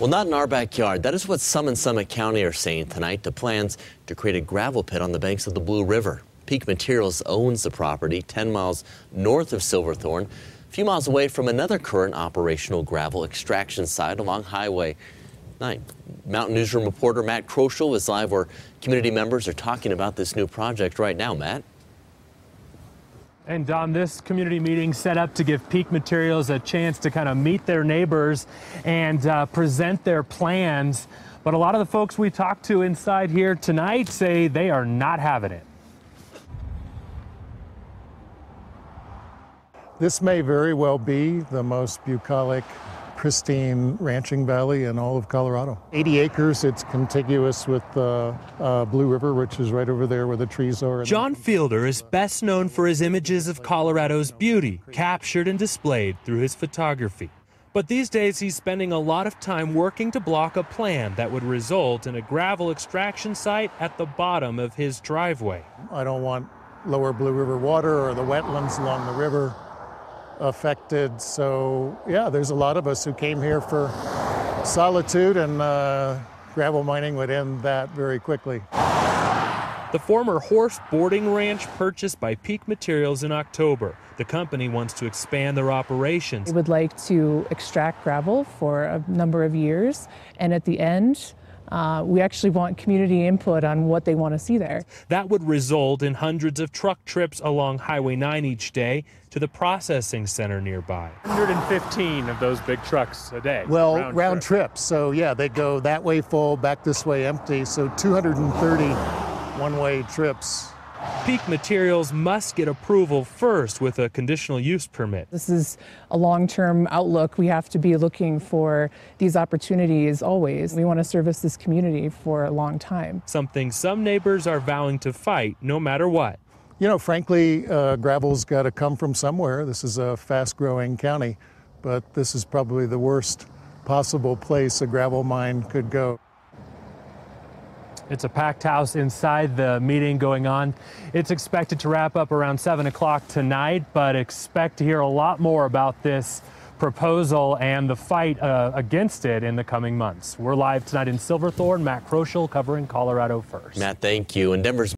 Well, not in our backyard. That is what some in Summit County are saying tonight to plans to create a gravel pit on the banks of the Blue River. Peak Materials owns the property 10 miles north of Silverthorne, a few miles away from another current operational gravel extraction site along Highway 9. Mountain Newsroom reporter Matt Kroschel is live where community members are talking about this new project right now. Matt? And Dom, this community meeting set up to give Peak Materials a chance to kind of meet their neighbors and uh, present their plans. But a lot of the folks we talked to inside here tonight say they are not having it. This may very well be the most bucolic pristine ranching valley in all of Colorado. 80 acres, it's contiguous with the uh, uh, Blue River, which is right over there where the trees are. John Fielder is best known for his images of Colorado's beauty, captured and displayed through his photography. But these days, he's spending a lot of time working to block a plan that would result in a gravel extraction site at the bottom of his driveway. I don't want lower Blue River water or the wetlands along the river affected. So, yeah, there's a lot of us who came here for solitude, and uh, gravel mining would end that very quickly. The former horse boarding ranch purchased by Peak Materials in October. The company wants to expand their operations. We would like to extract gravel for a number of years, and at the end, uh, we actually want community input on what they want to see there. That would result in hundreds of truck trips along Highway 9 each day to the processing center nearby. 115 of those big trucks a day. Well, round, round trip. trips. So, yeah, they go that way full, back this way empty. So, 230 one way trips Peak Materials must get approval first with a conditional use permit. This is a long-term outlook. We have to be looking for these opportunities always. We want to service this community for a long time. Something some neighbors are vowing to fight no matter what. You know, frankly, uh, gravel's got to come from somewhere. This is a fast-growing county, but this is probably the worst possible place a gravel mine could go. It's a packed house inside the meeting going on. It's expected to wrap up around 7 o'clock tonight, but expect to hear a lot more about this proposal and the fight uh, against it in the coming months. We're live tonight in Silverthorne. Matt Kroschel covering Colorado First. Matt, thank you. And Denver's